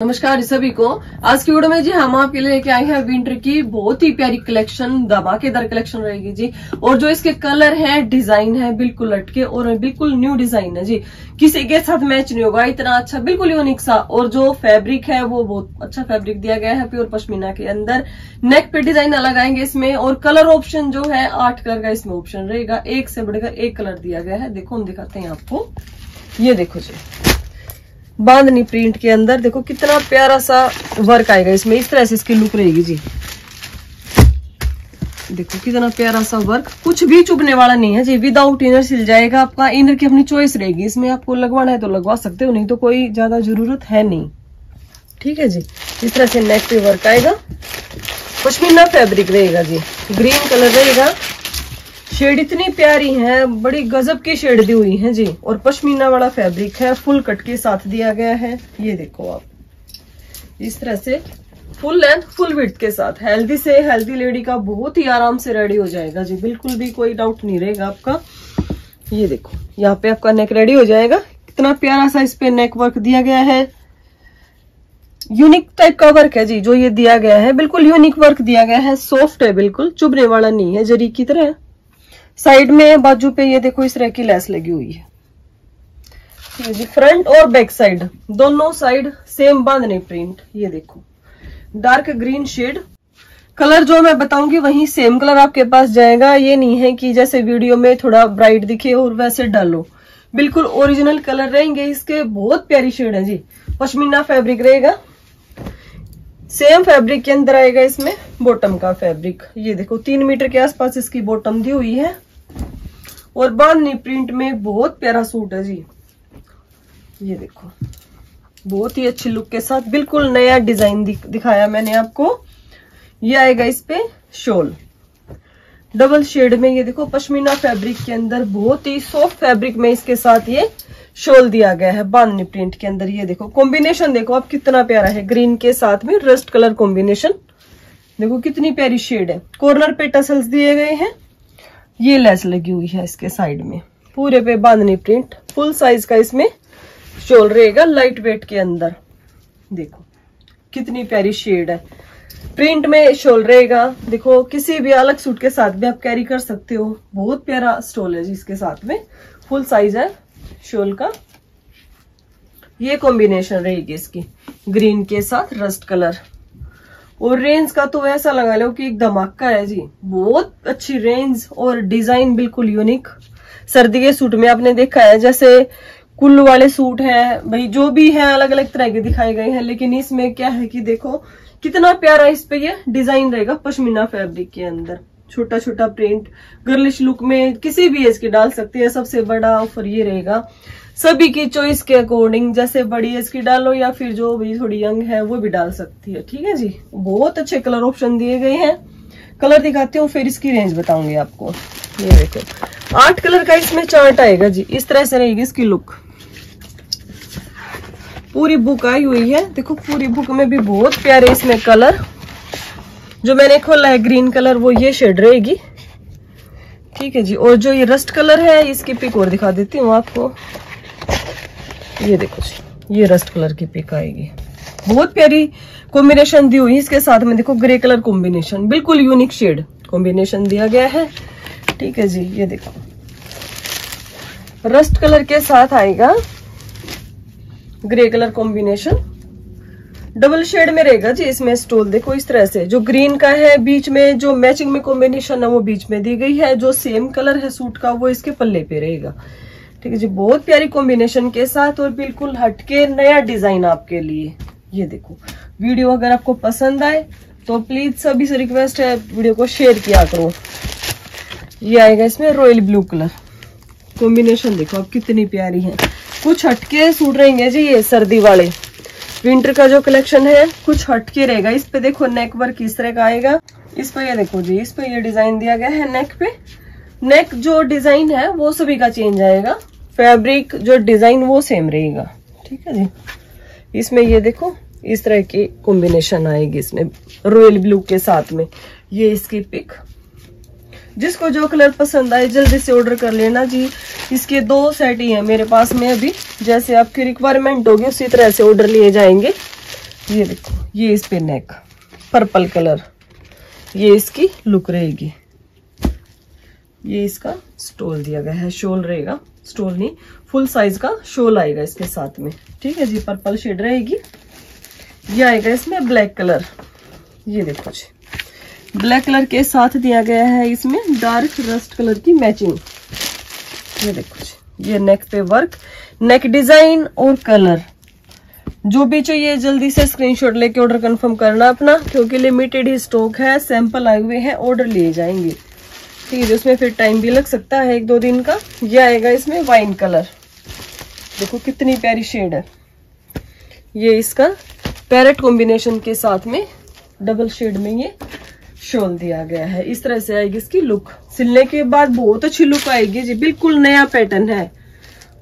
नमस्कार सभी को। आज की वीडियो में जी हम आपके लिए लेके आए हैं विंटर की बहुत ही प्यारी कलेक्शन, धमाकेदार कलेक्शन रहेगी जी। और जो इसके कलर है, डिज़ाइन है, बिल्कुल लटके और बिल्कुल न्यू डिज़ाइन है जी। किसी के साथ मैच नहीं होगा, इतना अच्छा बिल्कुल यूनिक सा। और जो फैब्रिक है, वो बहुत अच्छा फैब्रिक दिया गया है प्योर पश्मीना के अंदर। नेक पे डिज़ाइन अलग आएँगे इसमें और कलर ऑप्शन जो है, आठ कलर का इसमें ऑप्शन रहेगा। एक से बढ़कर एक कलर दिया गया है। देखो, हम दिखाते हैं आपको। ये देखो जी। बांधनी प्रिंट के अंदर। देखो कितना प्यारा सा वर्क आएगा इसमें। इस तरह से इसकी लुक रहेगी जी। देखो कितना प्यारा सा वर्क कुछ भी चुभने वाला नहीं है जी। विदाउट इनर सिल जाएगा आपका। इनर की अपनी चॉइस रहेगी। इसमें आपको लगवाना है तो लगवा सकते हो, नहीं तो कोई ज़्यादा ज़रूरत है नहीं। ठीक है जी। इस तरह से नेक पे वर्क आएगा। पश्मीना फैब्रिक रहेगा जी। ग्रीन कलर रहेगा। शेड इतनी प्यारी है, बड़ी गजब की शेड दी हुई है जी। और पश्मीना वाला फैब्रिक है, फुल कट के साथ दिया गया है। ये देखो आप। इस तरह से फुल लेंथ, फुल विथ के साथ। हेल्दी से हेल्दी लेडी का बहुत ही आराम से रेडी हो जाएगा जी। बिल्कुल भी कोई डाउट नहीं रहेगा आपका। ये देखो, यहाँ पे आपका नेक रेडी हो जाएगा। कितना प्यारा सा इस पे नेक वर्क दिया गया है। यूनिक टाइप का वर्क है जी, जो ये दिया गया है। बिल्कुल यूनिक वर्क दिया गया है। सॉफ्ट है, बिल्कुल। चुभने वाला नहीं है, जरी की तरह। साइड में बाजू पे, ये देखो, इस तरह की लेस लगी हुई है। जी, फ्रंट और बैक साइड, दोनों साइड सेम बांधने प्रिंट ये देखो। डार्क ग्रीन शेड कलर जो मैं बताऊँगी, वही सेम कलर आपके पास जाएगा। ये नहीं है कि जैसे वीडियो में थोड़ा ब्राइट दिखे और वैसे डालो बिल्कुल ओरिजिनल कलर रहेंगे, इसके बहुत प्यारी शेड है जी। पश्मीना फैब्रिक रहेगा। सेम फैब्रिक के अंदर आएगा इसमें बॉटम का फैब्रिक ये देखो, तीन मीटर के आसपास इसकी बॉटम दी हुई है। और बांधनी प्रिंट में बहुत प्यारा सूट है जी। ये देखो बहुत ही अच्छी लुक के साथ बिल्कुल नया डिज़ाइन दिख, दिखाया मैंने आपको। ये आएगा इस पे शोल डबल शेड में ये देखो पश्मीना फैब्रिक के अंदर बहुत ही सॉफ्ट फैब्रिक में इसके साथ ये शोल दिया गया है बांधनी प्रिंट के अंदर। ये देखो कॉम्बिनेशन देखो आप कितना प्यारा है। ग्रीन के साथ में रस्ट कलर कॉम्बिनेशन देखो कितनी प्यारी शेड है। कॉर्नर पे टसल्स दिए गए हैं। ये लेस लगी हुई है इसके साइड में। पूरे पे बांधनी प्रिंट फुल साइज़ का इसमें शोल रहेगा लाइट वेट के अंदर। देखो, कितनी प्यारी शेड है। प्रिंट में शोल रहेगा। देखो, किसी भी अलग सूट के साथ भी आप कैरी कर सकते हो। बहुत प्यारा स्टोल है इसके साथ में। फुल साइज़ है शोल का। ये कॉम्बिनेशन रहेगी इसकी। ग्रीन के साथ रस्ट कलर और रेंज का तो ऐसा लगा लो कि एक धमाका है जी। बहुत अच्छी रेंज और डिज़ाइन बिल्कुल यूनिक सर्दी के सूट में आपने देखा है, जैसे कुल्लू वाले सूट है, भाई जो भी है अलग अलग तरह के दिखाए गए हैं, लेकिन इसमें क्या है कि देखो, कितना प्यारा इस पे ये डिज़ाइन रहेगा पश्मीना फैब्रिक के अंदर। छोटा छोटा प्रिंट गर्लिश लुक में किसी भी एज के डाल सकते हैं, सबसे बड़ा ऑफ़र ये रहेगा। सभी की चॉइस के अकॉर्डिंग जैसे बड़ी एज की डालो या फिर जो भी थोड़ी यंग है, वो भी डाल सकती है, ठीक है जी? बहुत अच्छे कलर ऑप्शन दिए गए हैं। कलर दिखाती हूँ, फिर इसकी रेंज बताऊँगी आपको। ये देखो। आठ कलर का इसमें चार्ट आएगा जी, इस तरह से रहेगी इसकी लुक पूरी बुक आई हुई है। देखो, पूरी बुक में भी बहुत प्यारे इसमें कलर जो मैंने खोला है ग्रीन कलर, वो ये शेड रहेगी। ठीक है जी, और जो ये रस्ट कलर है, इसकी पिक और दिखा देती हूँ आपको। ये देखो जी, ये रस्ट कलर की पिक आएगी। बहुत प्यारी कॉम्बिनेशन दी हुई इसके साथ में देखो ग्रे कलर कॉम्बिनेशन बिल्कुल यूनिक शेड कॉम्बिनेशन दिया गया है। ठीक है जी, ये देखो। रस्ट कलर के साथ आएगा grey colour combination double shade में रहेगा जी इसमें स्टोल। देखो इस तरह से, जो ग्रीन का है बीच में, जो मैचिंग में कॉम्बिनेशन है, वो बीच में दी गई है। जो सेम कलर है सूट का, वो इसके पल्ले पे रहेगा। ठीक है जी, बहुत प्यारी कॉम्बिनेशन के साथ और बिल्कुल हटके नया डिज़ाइन आपके लिए। ये देखो वीडियो अगर आपको पसंद आए तो प्लीज़ सभी से रिक्वेस्ट है वीडियो को शेयर किया करो। ये आएगा इसमें रॉयल ब्लू कलर कॉम्बिनेशन देखो अब कितनी प्यारी है। कुछ हटके सूट रहेंगे जी ये सर्दी वाले। विंटर का जो कलेक्शन है, कुछ हटके रहेगा। इस पे देखो नेक वर्क इस तरह का आएगा। इस पे ये देखो जी, इस पे ये डिज़ाइन दिया गया है नेक पे। नेक जो डिज़ाइन है, वो सभी का चेंज आएगा। फैब्रिक जो डिज़ाइन वो सेम रहेगा। ठीक है जी? इसमें ये देखो, इस तरह की कॉम्बिनेशन आएगी इसमें रॉयल ब्लू के साथ में। ये इसकी पिक जिसको जो कलर पसंद आए, जल्दी से ऑर्डर कर लेना जी। इसके दो सेट ही हैं मेरे पास में अभी। जैसे आपकी रिक्वायरमेंट होगी, उसी तरह से ऑर्डर लिए जाएँगे। ये देखो, ये इस पे नेक पर्पल कलर ये इसकी लुक रहेगी। ये इसका स्टोल दिया गया है शोल रहेगा। स्टोल नहीं फुल साइज़ का शोल आएगा इसके साथ में। ठीक है जी पर्पल शेड रहेगी। ये आएगा इसमें ब्लैक कलर ये देखो जी। ब्लैक कलर के साथ दिया गया है इसमें डार्क रस्ट कलर की मैचिंग। ये देखो ये नेक पे वर्क नेक डिज़ाइन और कलर जो भी चाहिए जल्दी से स्क्रीनशॉट लेके ऑर्डर कंफर्म करना अपना, क्योंकि लिमिटेड ही स्टॉक है सैंपल आए हुए हैं ऑर्डर लिए जाएँगे। ठीक है उसमें फिर टाइम भी लग सकता है एक दो दिन का। ये आएगा इसमें वाइन कलर देखो कितनी प्यारी शेड है। ये इसका पैरेट कॉम्बिनेशन के साथ में डबल शेड में ये शॉल दिया गया है। इस तरह से आएगी इसकी लुक सिलने के बाद बहुत अच्छी लुक आएगी जी। बिल्कुल नया पैटर्न है।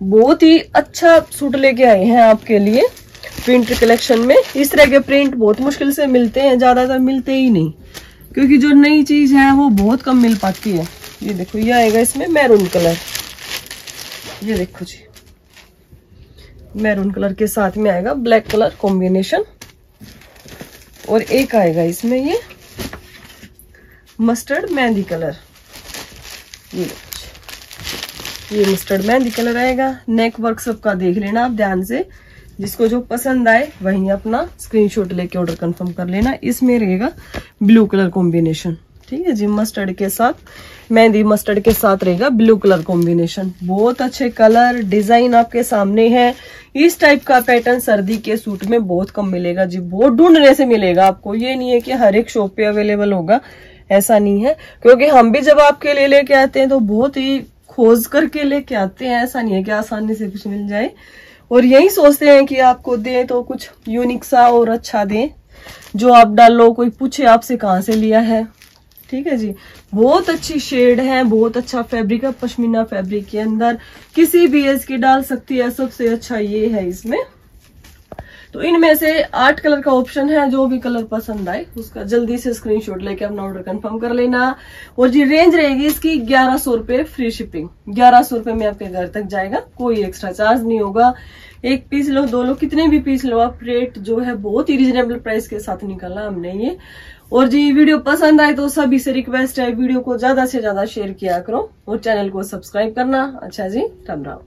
बहुत ही अच्छा सूट लेके आए हैं आपके लिए प्रिंट कलेक्शन में। इस तरह के प्रिंट बहुत मुश्किल से मिलते हैं। ज़्यादातर मिलते ही नहीं। क्योंकि जो नई चीज़ है, वो बहुत कम मिल पाती है। ये देखो, ये आएगा इसमें मैरून कलर ये देखो जी। मैरून कलर के साथ में आएगा ब्लैक कलर कॉम्बिनेशन और एक आएगा इसमें ये। मस्टर्ड मेहंदी कलर ये ये मस्टर्ड मेहंदी कलर आएगा। नेक वर्क सबका देख लेना आप ध्यान से। जिसको जो पसंद आए, वही अपना स्क्रीनशॉट लेके ऑर्डर कंफर्म कर लेना। इसमें रहेगा ब्लू कलर कॉम्बिनेशन ठीक है जी मस्टर्ड के साथ मेहंदी मस्टर्ड के साथ रहेगा ब्लू कलर कॉम्बिनेशन बहुत अच्छे कलर डिज़ाइन आपके सामने है। इस टाइप का पैटर्न सर्दी के सूट में बहुत कम मिलेगा जी। बहुत ढूँढने से मिलेगा आपको। ये नहीं है कि हर एक शॉप पे अवेलेबल होगा। ऐसा नहीं है। क्योंकि हम भी जब आपके लिए लेके आते हैं तो बहुत ही खोज करके लेके आते हैं। ऐसा नहीं है कि आसानी से कुछ मिल जाए। और यही सोचते हैं कि आपको दें तो कुछ यूनिक सा और अच्छा दें, जो आप डालो, कोई पूछे आपसे कहाँ से लिया है। ठीक है जी? बहुत अच्छी शेड है, बहुत अच्छा फैब्रिक है, पश्मीना फैब्रिक के अंदर। किसी भी एज की डाल सकती है, सबसे अच्छा ये है इसमें। तो इनमें से आठ कलर का ऑप्शन है, जो भी कलर पसंद आए, उसका जल्दी से स्क्रीनशॉट लेके अपना ऑर्डर कंफर्म कर लेना। और जी रेंज रहेगी इसकी ग्यारह सौ रुपए फ्री शिपिंग ग्यारह सौ रुपए में आपके घर तक जाएगा, कोई एक्स्ट्रा चार्ज नहीं होगा। एक पीस लो, दो लो, कितने भी पीस लो, आप रेट जो है बहुत ही रिजनेबल प्राइस के साथ निकाला हमने ये। और जी वीडियो पसंद आए तो सभी से रिक्वेस्ट है वीडियो को ज़्यादा से ज़्यादा शेयर किया करो और चैनल को सब्सक्राइब करना। अच्छा जी, राम राम।